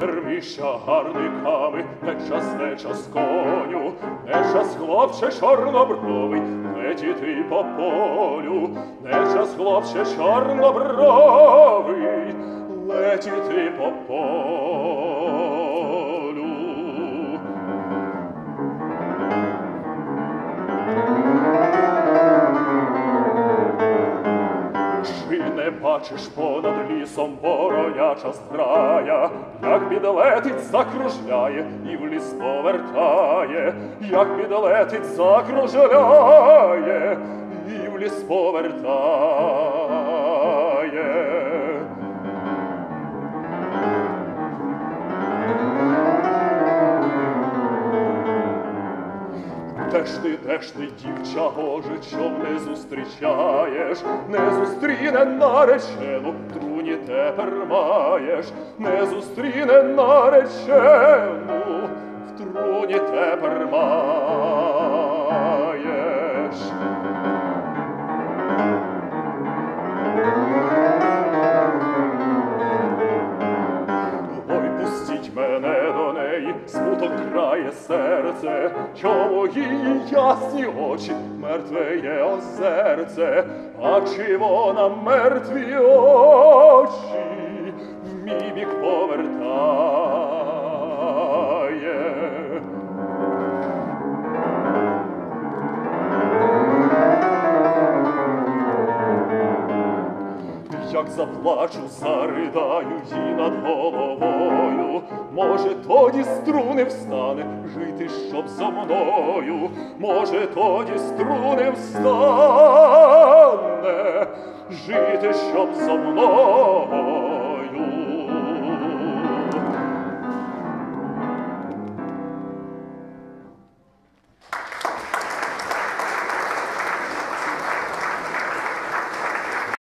Переміща гарниками, не час, не час коню, не час хлопче чорнобровий, летіти по полю, не час хлопче чорнобровий, летіти по полю. Чи не бачиш понад лісом вороняча зграя, підлетить, закружляє і в ліс повертає, як підлетить, закружляє і в ліс повертає. Де ж ти, де ж ти, дівча Боже, чом не зустрічаєш, не зустріне наречену, в тепер маєш, не зустріне наречену, в труні тепер маєш. Ой, пустіть мене до неї, смуток крає серце, чому її ясні очі, мертве є озерце, а чи вона мертві очі, Як заплачу, заридаю їй над головою, може, тоді струни встане, жити, щоб за мною, може, тоді струни встане, жити, щоб за мною.